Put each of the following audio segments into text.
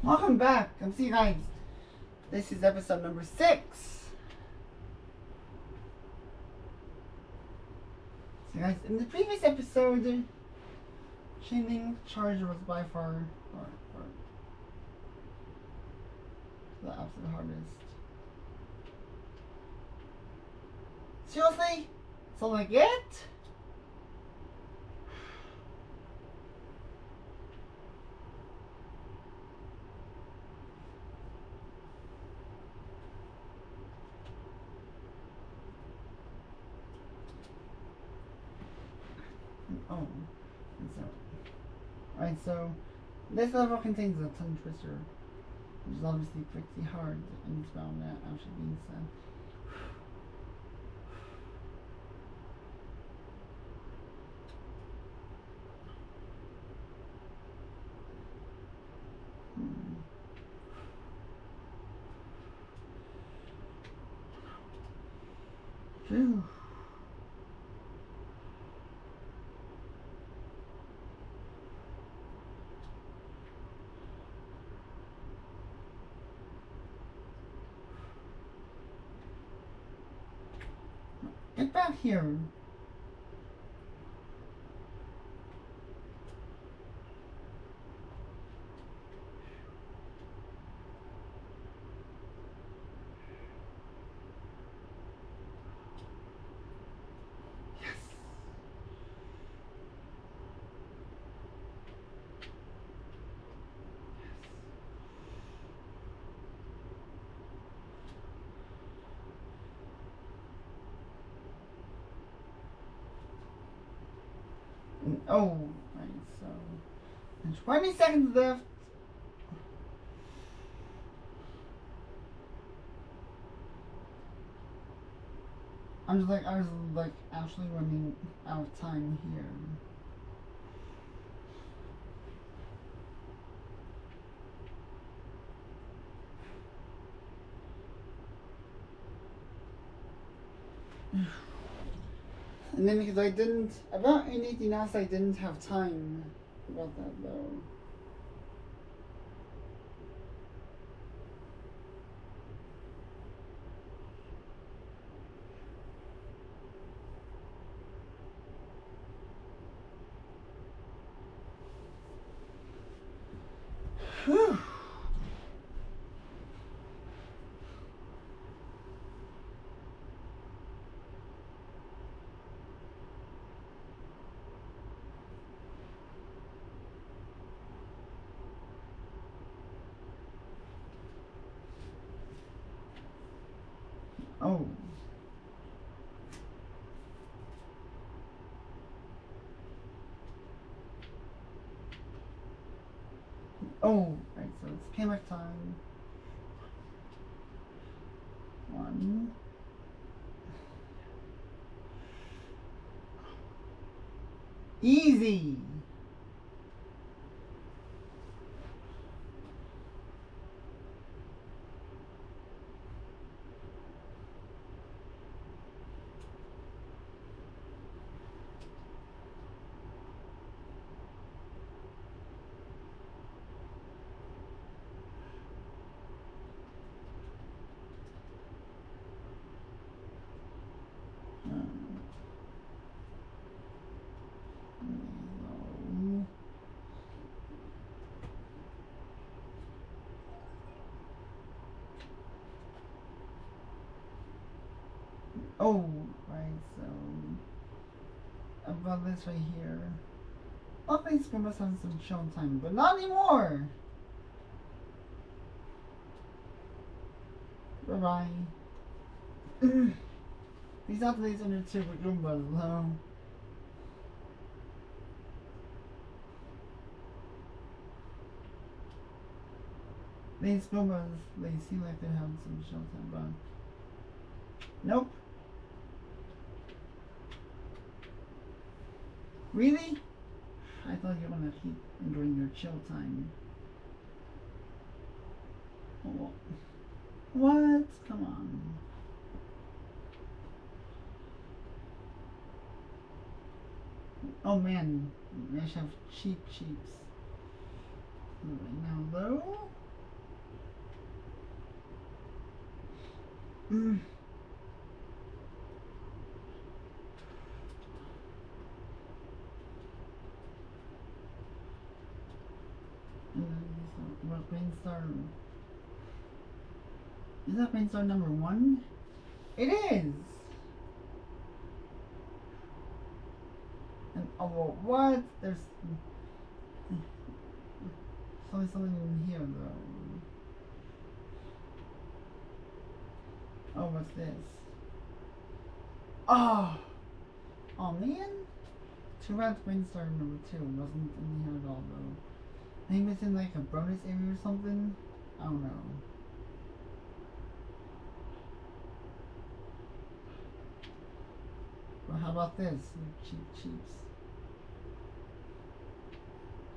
Welcome back. I'm see guys. This is episode number six. So guys, in the previous episode, Shining Charger was by far, far, far the absolute hardest. Seriously? That's all I get? Oh, and so, alright, so this level contains a tongue twister, which is obviously pretty hard and spell that actually being said. Hmm. Phew. Get Oh, right, so there's 20 seconds left. I'm just like, I was like actually running out of time here. And then because I didn't about anything else, I didn't have time about that though. Whew. Oh. Oh, right, so it's camera time. One. Easy. Um, no. Oh, right, so about this right here. All things must have some show time, but not anymore. Bye bye. These athletes under two were Goombas, though. These Goombas, they seem like they have some showtime, but. Nope. Really? I thought you were gonna keep during your chill time. Oh, what? Come on. Oh man, I should have Cheep Cheeps. Right now, though. Mm. Is that Green Star number one? It is! And, oh, what? There's... There's something in here, though. Oh, what's this? Oh! Oh, man! Too bad Green Star number two wasn't in here at all, though. I think it's in, like, a bonus area or something? I don't know. Well, how about this? Cheep Cheeps.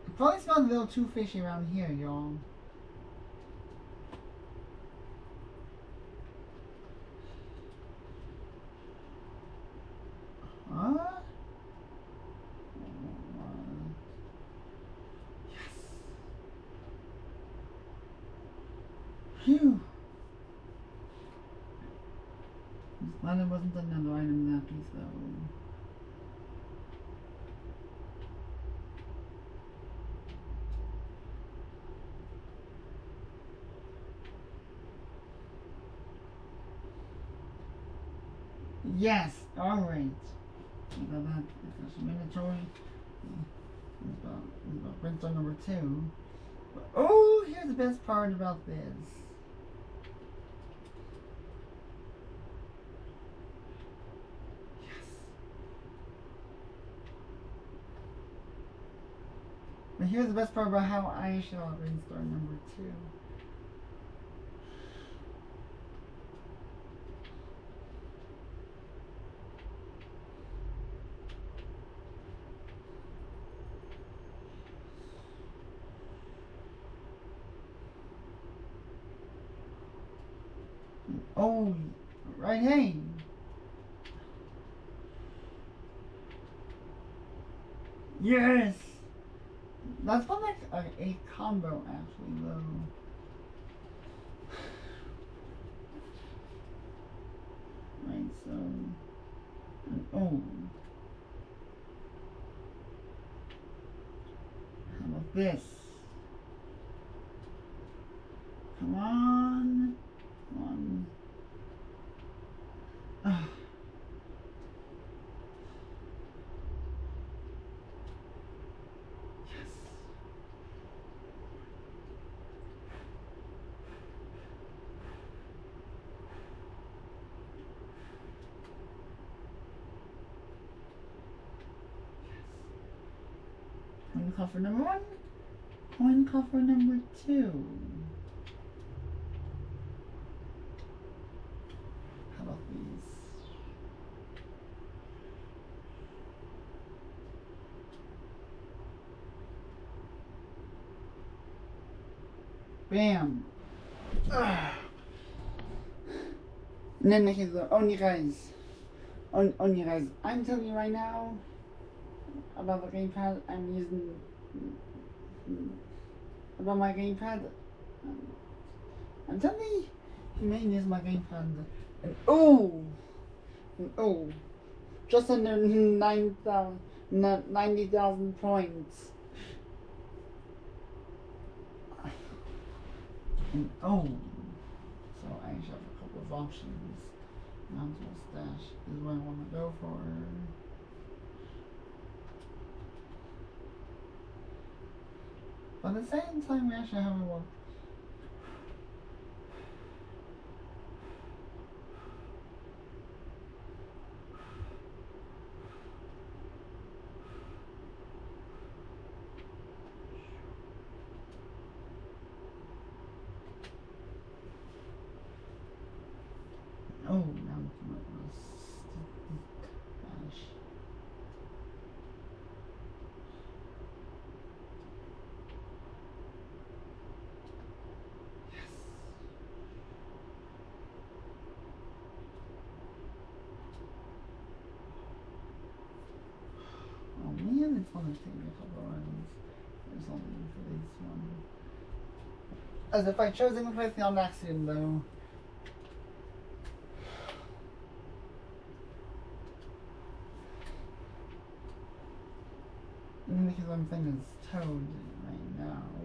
It probably smells a little too fishy around here, y'all. Huh? Yes. Phew. I'm glad it wasn't another item that piece though. Yes, alright. About that, it's a mandatory. About, about number two. Oh, here's the best part about this. Yes. Here's the best part about how I shall Green Star number two. Oh, right hand. Yes! That's not like a, a combo actually though. Right, so an O. How about this? Come on. Come on. Ah. Yes. Coffer number one. Coin coffer number two. How about these? Bam. Ah. And then he's like, on you guys. On, on you guys. I'm telling you right now about the gamepad I'm using. About my gamepad. um, I'm telling you, he may use my gamepad. And oh! And oh! Just under 9,000, 90,000 points. And oh! So I actually have a couple of options. Mountain stash is what I want to go for. But at the same time, we actually have a a couple of rounds or something for this one. As if I chose him place on accident though. Because I'm thinking it's Toad right now.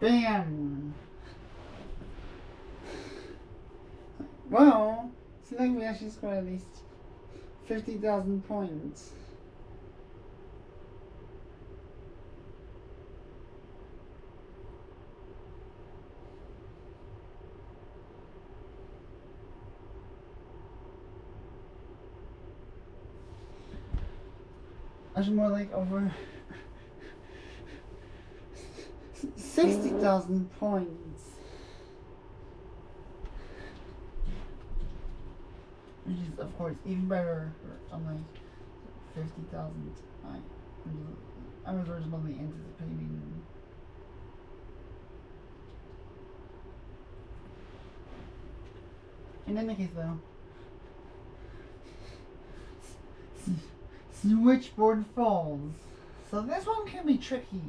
Bam. Well, seems like we actually scored at least fifty thousand points. Actually, more like over sixty thousand points. Which is, of course, even better on fifty thousand. I, I was originally anticipating. In any case, though. Switchboard Falls. So this one can be tricky.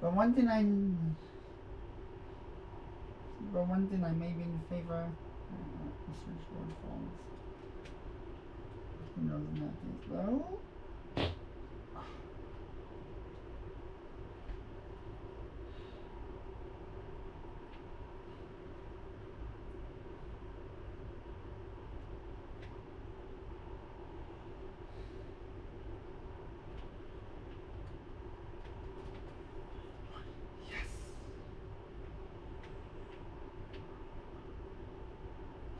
But one thing I, but one thing I may be in favor, uh, the Switchboard Falls. Who knows in that case though?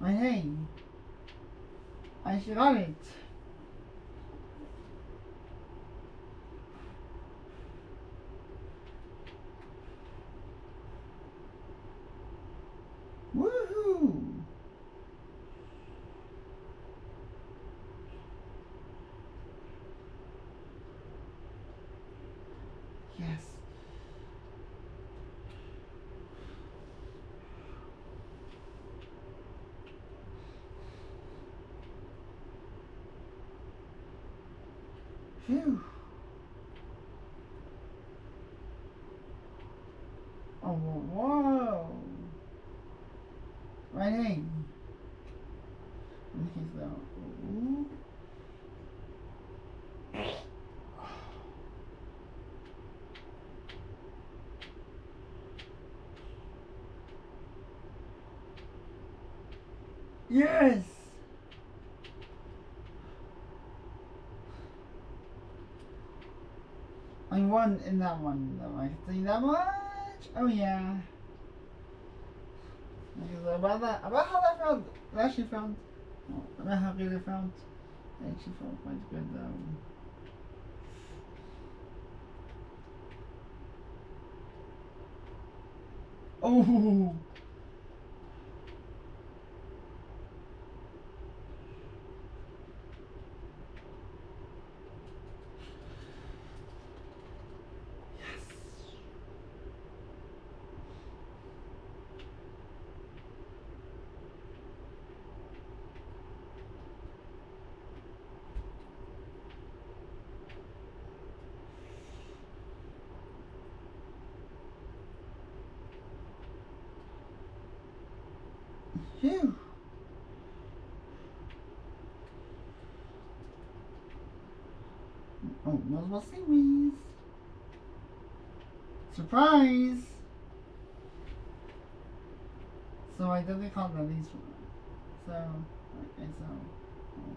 I sain. I survived. Phew. Oh, whoa. Right in. Okay, so. Ooh. Yes! I won in that one, though. I can that much. Oh, yeah. About that, about how that felt, I actually felt, well, about how good it felt, it actually felt quite good, though. Oh! Yes. Phew. Oh, multiple seaweeds. Surprise! So I definitely called them these. So, okay, so. Oh,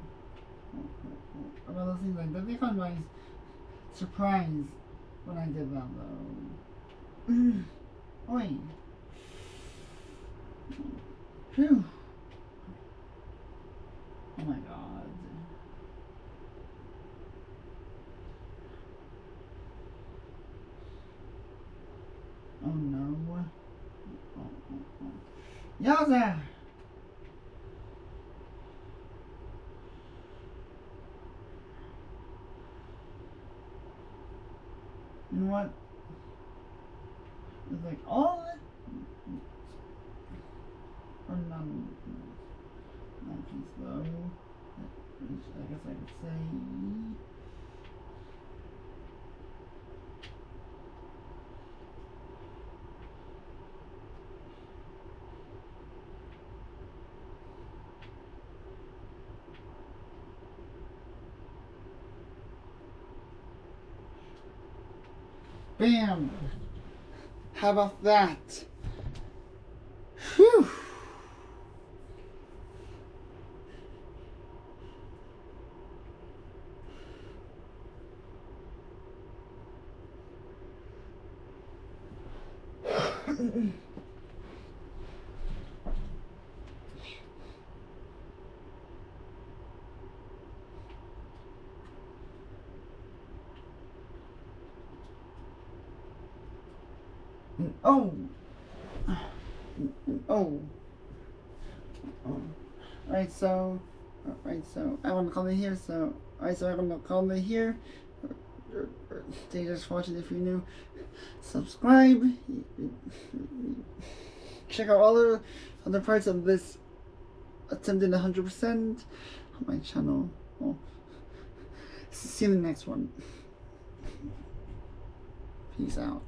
oh, oh, oh. About those things, I definitely called my surprise when I did that though. Mm. Oi. Phew. Oh my god. Oh no. Oh, oh, oh. Yowza! You know what? It's like all of Which I guess I could say. Bam! How about that? Whew! Oh. Oh. oh. Alright, so. Alright, so I want to call it here. So, alright, so I'm gonna call it here. Stay just watching if you're new. Subscribe. Check out all the other parts of this attempted 100% on my channel. Well, see you in the next one. Peace out.